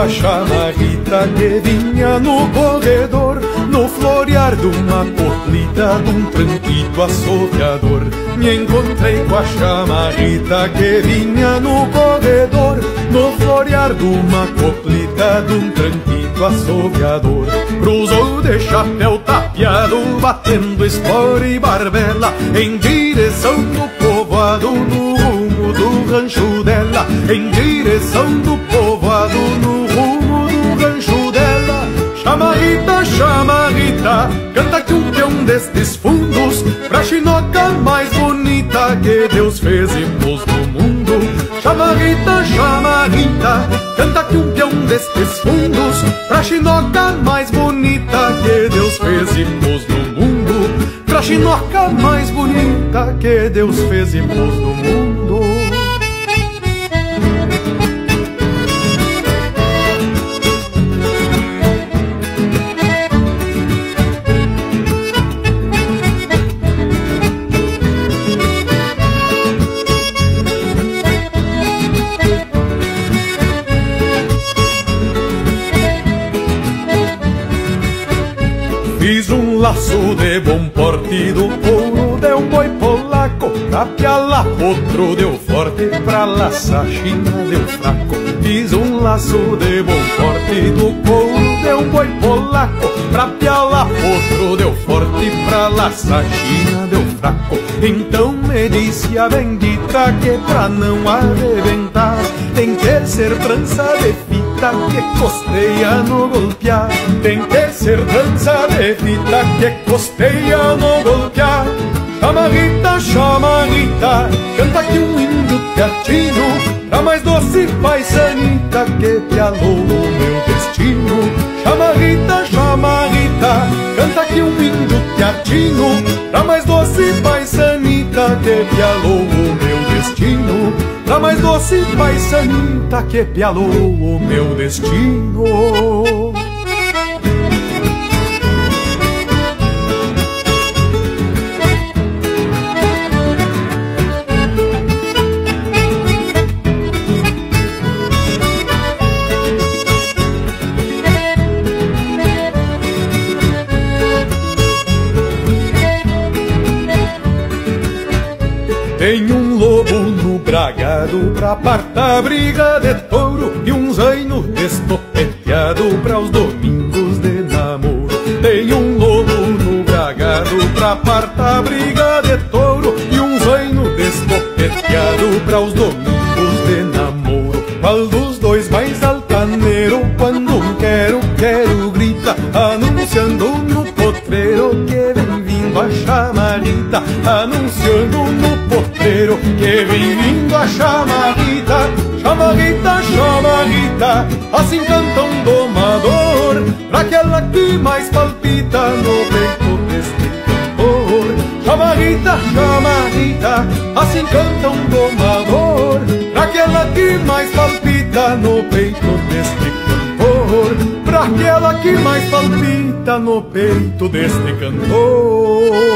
a chamarrita que vinha no corredor No florear de uma coplita de um tranquito assoviador. Me encontrei com a chamarrita que vinha no corredor No florear de uma coplita de um tranquito assoviador. Cruzou de chapéu tapeado, batendo espora e barbela Em direção do povoado no do rancho dela Em direção do povoado no rumo do rancho dela. Chamarrita, chamarrita, canta que um peão destes fundos Pra chinoca mais bonita que Deus fez e pôs no mundo. Chamarrita, chamarrita, canta que um peão destes fundos Pra chinoca mais bonita que Deus fez e pôs no mundo. Pra chinoca mais bonita que Deus fez e pôs no mundo um laço de bom porte do couro de um boi polaco Pra piala outro deu forte, pra laçar china deu fraco Fiz um laço de bom porte do couro um boi polaco. Pra piala outro deu forte, pra laçar china deu fraco. Então me disse a bendita que pra não arrebentar Tem que ser trança de fita que costeia no golpear. Tem que ser dança de fita que costeia no golpear. Chamarrita, chamarrita, canta que um índio teatino Pra mais doce paisanita que pialou o meu destino Chamarrita, chamarrita, canta que um índio teatino Pra mais doce paisanita que pialou o meu destino. Pra mais doce paisanita que pialou o meu destino Tem um lobo no bragado pra partar briga de touro E um zaino estopeteado pra os domingos de namoro. Tem um lobo no bragado pra partar briga de touro E um zaino estopeteado pra os domingos de namoro. Qual dos dois mais altaneiro quando quero, quero grita Anunciando Anunciando no potreiro que vem vindo a chamarita Chamarita, chamarita, assim canta um domador Pra aquela que mais palpita no peito deste cantor Chamarita, chamarita, assim canta um domador Pra aquela que mais palpita no peito deste cantor Pra aquela que mais palpita no peito deste cantor